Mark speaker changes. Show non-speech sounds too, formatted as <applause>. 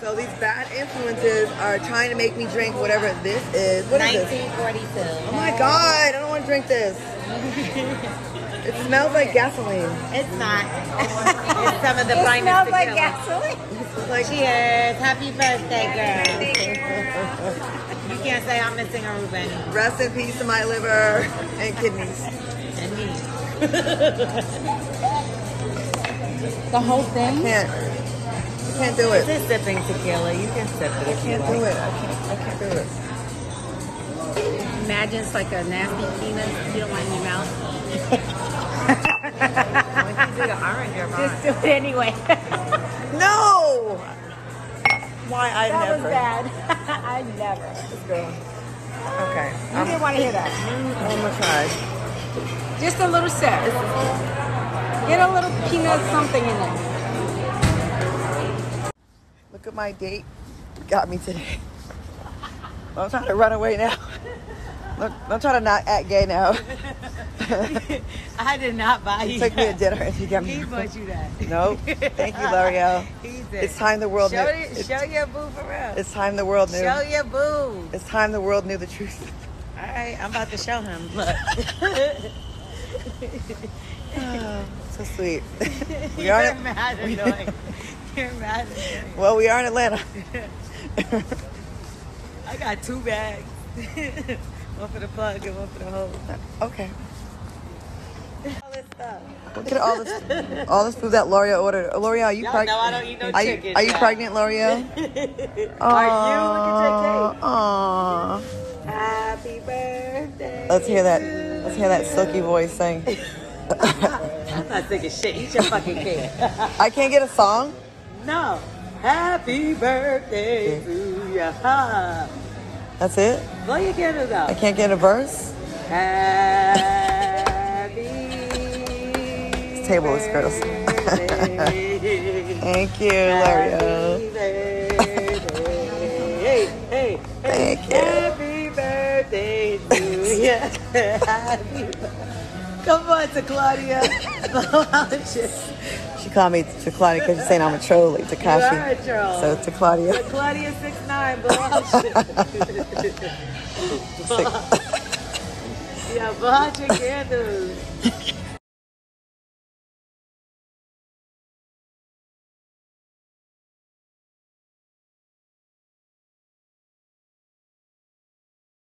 Speaker 1: So these bad influences are trying to make me drink whatever this is. What is this?
Speaker 2: 1942.
Speaker 1: Oh my god, I don't want to drink this. <laughs> it smells like gasoline.
Speaker 2: It's not. <laughs> it's some of the
Speaker 3: It
Speaker 2: finest
Speaker 3: smells like gasoline.
Speaker 1: Like
Speaker 2: Cheers. Happy birthday, girl. you can't say I'm missing a Ruben.
Speaker 1: rest in peace to my liver and kidneys.
Speaker 2: And me. <laughs>
Speaker 3: The whole thing?
Speaker 1: I can't do
Speaker 2: It's
Speaker 1: it.
Speaker 2: a sipping tequila. You can sip it
Speaker 1: I
Speaker 2: you
Speaker 1: can't
Speaker 2: like.
Speaker 1: do it. I can't. I can't do it.
Speaker 3: Imagine it's like a nasty peanut you don't want in your mouth.
Speaker 2: do the orange or
Speaker 3: Just do it anyway. <laughs>
Speaker 1: No. Why I
Speaker 3: that
Speaker 1: never.
Speaker 3: was bad. <laughs> I never.
Speaker 1: This girl. Okay.
Speaker 3: You
Speaker 1: I'm,
Speaker 3: didn't want to hear that.
Speaker 1: I'm gonna try.
Speaker 3: Just a little sip. Get a little peanut something in it.
Speaker 1: Look at my date. Got me today. I'm trying to run away now. Look, I'm trying to not act gay now. <laughs>
Speaker 2: I did not buy you
Speaker 1: Took me to dinner and she got me.
Speaker 2: He bought you that.
Speaker 1: Nope. Thank you, L'Oreal. <laughs>
Speaker 2: He
Speaker 1: It's time the world
Speaker 2: show,
Speaker 1: knew.
Speaker 2: it-
Speaker 1: It's,
Speaker 2: show your boo for real.
Speaker 1: it's time the world knew.
Speaker 2: Show your boo.
Speaker 1: It's time the world knew the truth.
Speaker 2: All right, I'm about to show him. <laughs> Look.
Speaker 1: Oh, so sweet. we
Speaker 2: You're
Speaker 1: are.
Speaker 2: Mad annoying. You're mad
Speaker 1: well, we are in Atlanta. <laughs>
Speaker 2: I got two bags. <laughs> one for the plug and one for the hole.
Speaker 1: okay.
Speaker 2: All this stuff.
Speaker 1: Look at all this, all this food that L'Oreal ordered. L'Oreal, are you pregnant?
Speaker 2: know I don't eat no
Speaker 1: are you,
Speaker 2: chicken,
Speaker 1: are you pregnant, L'Oreal? <laughs>
Speaker 2: Are you? Look at your cake.
Speaker 1: Aww.
Speaker 2: Happy birthday.
Speaker 1: Let's hear that. Let's hear that silky voice saying.
Speaker 2: I'm not thinking shit. Eat your fucking cake.
Speaker 1: I can't get a song.
Speaker 2: No. Happy birthday to ya.
Speaker 1: That's it.
Speaker 2: Blow your candles
Speaker 1: I
Speaker 2: out.
Speaker 1: I can't get a verse.
Speaker 2: Happy.
Speaker 1: table is gross. <laughs> Thank you,
Speaker 2: birthday. Hey, hey, hey.
Speaker 1: Thank you.
Speaker 2: Happy birthday to you. <laughs> Happy Come on to Claudia. <laughs> Blow out your-
Speaker 1: She called me to Claudia because she's saying I'm a troll, like
Speaker 2: You are a
Speaker 1: Tekashi.
Speaker 2: troll.
Speaker 1: So to Claudia.
Speaker 2: To Claudia six nine. Blow <laughs> <laughs> Yeah, your candles. <laughs>